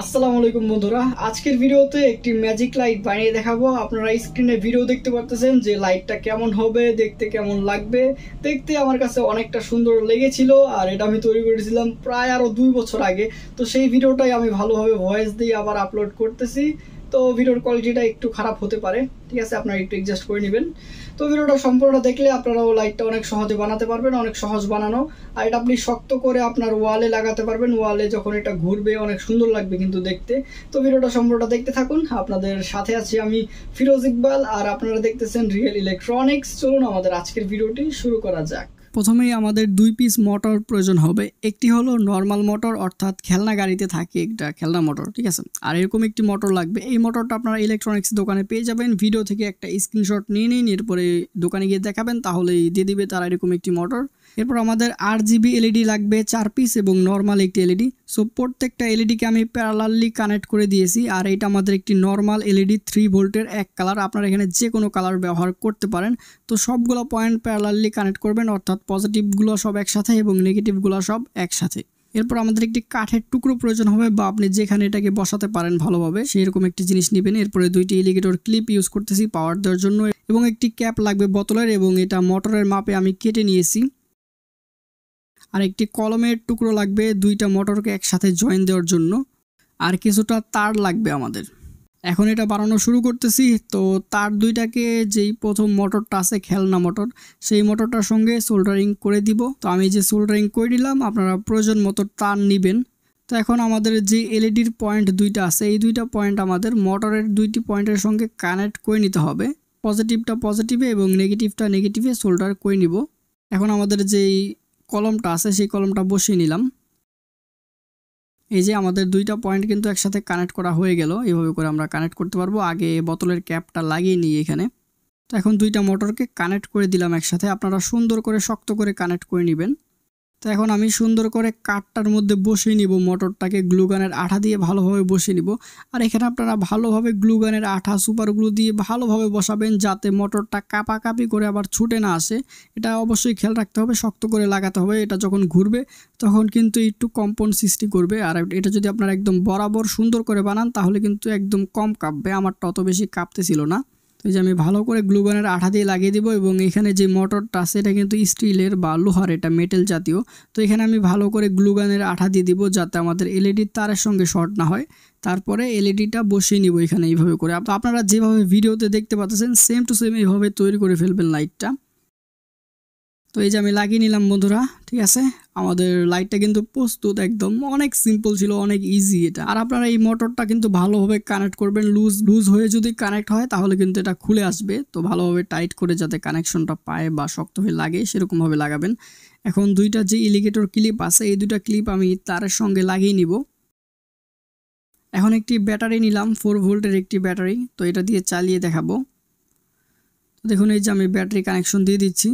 আসসালামু আলাইকুম বন্ধুরা। আজকের ভিডিওতে একটি ম্যাজিক লাইট বানিয়ে দেখাবো। আপনারা স্ক্রিনে ভিডিও দেখতে পারতেছেন যে লাইটটা কেমন হবে, দেখতে কেমন লাগবে। দেখতে আমার কাছে অনেকটা সুন্দর লেগেছিল আর এটা আমি তৈরি করেছিলাম প্রায় আরও দুই বছর আগে। তো সেই ভিডিওটাই আমি ভালোভাবে ভয়েস দিয়ে আবার আপলোড করতেছি। তো ভিডিওর কোয়ালিটিটা একটু খারাপ হতে পারে। ঠিক আছে, আপনারা একটু অ্যাডজাস্ট করে নেবেন। তো ভিডিওটা সম্পূর্ণ দেখলে আপনারাও লাইটটা অনেক সহজে বানাতে পারবেন, অনেক সহজ বানানো। আর এটা আপনি শক্ত করে আপনার ওয়ালে লাগাতে পারবেন। ওয়ালে যখন এটা ঘুরবে, অনেক সুন্দর লাগবে কিন্তু দেখতে। তো ভিডিওটা সম্পূর্ণটা দেখতে থাকুন। আপনাদের সাথে আছি আমি ফিরোজ ইকবাল, আর আপনারা দেখতেছেন রিয়েল ইলেকট্রনিক্স চলুন আমাদের আজকের ভিডিওটি শুরু করা যাক। প্রথমেই আমাদের দুই পিস মোটর প্রয়োজন হবে। একটি হলো নর্মাল মোটর অর্থাৎ খেলনা গাড়িতে থাকে একটা খেলনা মোটর ঠিক আছে? আর এরকম একটি মোটর লাগবে। এই মোটরটা আপনারা ইলেকট্রনিক্স দোকানে পেয়ে যাবেন। ভিডিও থেকে একটা স্ক্রিনশট নিয়ে নিন, এরপরে দোকানে গিয়ে দেখাবেন, তাহলেই দিয়ে দিবে তারা এরকম একটি মোটর এরপর আমাদের আট জিবি এলইডি লাগবে, চার পিস এবং নর্মাল একটি এলইডি সো প্রত্যেকটা এলইডিকে আমি প্যারালালি কানেক্ট করে দিয়েছি, আর এটা আমাদের একটি নর্মাল এলইডি থ্রি ভোল্টের এক কালার আপনারা এখানে যে কোনো কালার ব্যবহার করতে পারেন। তো, সবগুলো পয়েন্ট প্যারালালি কানেক্ট করবেন, অর্থাৎ পজিটিভগুলো সব একসাথে এবং নেগেটিভগুলো সব একসাথে। এরপর আমাদের একটি কাঠের টুকরো প্রয়োজন হবে, বা আপনি যেখানে এটাকে বসাতে পারেন ভালোভাবে, সেরকম একটি জিনিস নেবেন। এরপরে দুইটি এলিগেটর ক্লিপ ইউজ করতেছি পাওয়ার দেওয়ার জন্য, এবং একটি ক্যাপ লাগবে বোতলের, এবং এটা মোটরের মাপে আমি কেটে নিয়েছি। আর একটি কলমের টুকরো লাগবে দুইটা মোটরকে একসাথে জয়েন দেওয়ার জন্য। আর কিছুটা তার লাগবে আমাদের। এখন এটা বানানো শুরু করতেছি। তো তার দুইটাকে যেই প্রথম মোটরটা আছে, খেলনা মোটর, সেই মোটরটার সঙ্গে সোল্ডারিং করে দিব। তো আমি যে সোল্ডারিং করে দিলাম আপনারা প্রয়োজন মতো তার নেবেন। তো এখন আমাদের যে এলইডির পয়েন্ট দুইটা আছে, এই দুইটা পয়েন্ট আমাদের মোটরের দুইটি পয়েন্টের সঙ্গে কানেক্ট করে নিতে হবে। পজিটিভটা পজিটিভে এবং নেগেটিভটা নেগেটিভে সোল্ডার করে নিব। এখন আমাদের যেই কলমটা আছে, সেই কলমটা বসিয়ে নিলাম। এই যে আমাদের দুইটা পয়েন্ট কিন্তু একসাথে কানেক্ট করা হয়ে গেল। এভাবে করে আমরা কানেক্ট করতে পারব। আগে বোতলের ক্যাপটা লাগিয়ে নিই এখানে। তো এখন দুইটা মোটরকে কানেক্ট করে দিলাম একসাথে। আপনারা সুন্দর করে শক্ত করে কানেক্ট করে নেবেন। তো এখন আমি সুন্দর করে কাঠটার মধ্যে বসিয়ে নিব, মোটরটাকে গ্লুগানের আঠা দিয়ে ভালোভাবে বসিয়ে নিব। আর এখানে আপনারা ভালোভাবে গ্লুগানের আঠা সুপার গ্লু দিয়ে ভালোভাবে বসাবেন যাতে মোটরটা কাপাকাপি করে আবার ছুটে না আসে। এটা অবশ্যই খেয়াল রাখতে হবে, শক্ত করে লাগাতে হবে, এটা যখন ঘুরবে তখন কিন্তু একটু কম্পন সৃষ্টি করবে। আর এটা যদি আপনারা একদম বরাবর সুন্দর করে বানান তাহলে কিন্তু একদম কম কাঁপবে, আমারটা অত বেশি কাঁপতেছিল না। এই যে আমি ভালো করে গ্লুগানের আঠা দিয়ে লাগিয়ে দিব এবং এখানে যে মোটরটা আছে, এটা কিন্তু স্টিলের বা লোহার এটা মেটেল জাতীয়। তো এখানে আমি ভালো করে গ্লুগানের আঠা দিয়ে দিব যাতে আমাদের এলইডির তারের সঙ্গে শর্ট না হয়। তারপরে এলইডিটা বসিয়ে নিব এখানে এইভাবে করে। আপনারা যেভাবে ভিডিওতে দেখতে পাচ্ছেন সেম টু সেম এইভাবে তৈরি করে ফেলবেন লাইটটা তো এই যে আমি লাগিয়ে নিলাম, বন্ধুরা, ঠিক আছে? আমাদের লাইটটা কিন্তু প্রস্তুত একদম। অনেক সিম্পল ছিল, অনেক ইজি এটা। আর আপনারা এই মোটরটা কিন্তু ভালোভাবে কানেক্ট করবেন। লুজ লুজ হয়ে যদি কানেক্ট হয়, তাহলে কিন্তু এটা খুলে আসবে। তো ভালোভাবে টাইট করে যাতে কানেকশনটা পায় বা শক্ত হয়ে লাগে, সেরকমভাবে লাগাবেন। এখন দুইটা যে ইলিগেটর ক্লিপ আছে, এই দুইটা ক্লিপ আমি তারের সঙ্গে লাগিয়ে নিব। এখন একটি ব্যাটারি নিলাম ফোর ভোল্টের একটি ব্যাটারি তো এটা দিয়ে চালিয়ে দেখাবো। দেখুন, এই যে আমি ব্যাটারি কানেকশন দিয়ে দিচ্ছি।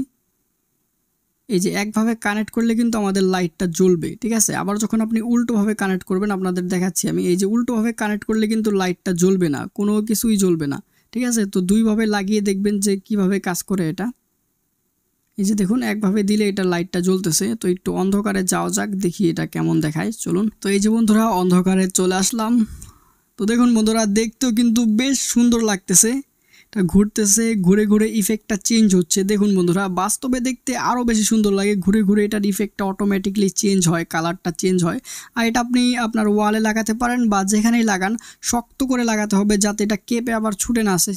এই যে একভাবে কানেক্ট করলে কিন্তু আমাদের লাইটটা জ্বলবে, ঠিক আছে? আবার যখন আপনি উল্টোভাবে কানেক্ট করবেন, আপনাদের দেখাচ্ছি আমি। এই যে উল্টোভাবে কানেক্ট করলে কিন্তু লাইটটা জ্বলবে না, কোনো কিছুই জ্বলবে না, ঠিক আছে? তো দুইভাবে লাগিয়ে দেখবেন যে কীভাবে কাজ করে এটা। এই যে দেখুন, একভাবে দিলে এটা লাইটটা জ্বলতেছে, তো একটু অন্ধকারে যাওয়া যাক, দেখি এটা কেমন দেখায়। চলুন। তো এই যে বন্ধুরা, অন্ধকারে চলে আসলাম। তো দেখুন বন্ধুরা, দেখতেও কিন্তু বেশ সুন্দর লাগতেছে। ঘুরতেছে, ঘুরে ঘুরে ইফেক্টটা চেঞ্জ হচ্ছে। দেখুন বন্ধুরা, বাস্তবে দেখতে আরও বেশি সুন্দর লাগে। ঘুরে ঘুরে এটার ইফেক্টটা অটোমেটিকলি চেঞ্জ হয় কালারটা চেঞ্জ হয়। আর এটা আপনি আপনার ওয়ালে লাগাতে পারেন বা যেখানেই লাগান, শক্ত করে লাগাতে হবে যাতে এটা কেঁপে আবার ছুটে না আসে।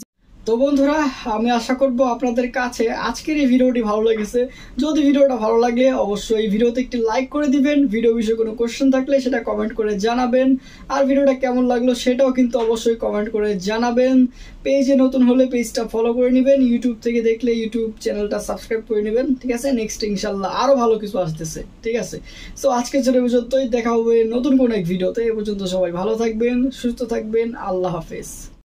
তো বন্ধুরা, আমি আশা করব আপনাদের কাছে আজকের এই ভিডিওটি ভালো লেগেছে। যদি ভিডিওটা ভালো লাগে, অবশ্যই ভিডিওতে একটি লাইক করে দিবেন। ভিডিও বিষয়ে কোনো কোশ্চেন থাকলে সেটা কমেন্ট করে জানাবেন। আর ভিডিওটা কেমন লাগল সেটাও কিন্তু অবশ্যই কমেন্ট করে জানাবেন। পেজে নতুন হলে পেজটা ফলো করে নেবেন। ইউটিউব থেকে দেখলে ইউটিউব চ্যানেলটা সাবস্ক্রাইব করে নেবেন। ঠিক আছে? নেক্সট ইনশাল্লাহ আরও ভালো কিছু আসতেছে। ঠিক আছে? সো আজকের জন্য পর্যন্তই। দেখা হবে নতুন কোনো এক ভিডিওতে। এ পর্যন্ত সবাই ভালো থাকবেন, সুস্থ থাকবেন। আল্লাহ হাফেজ।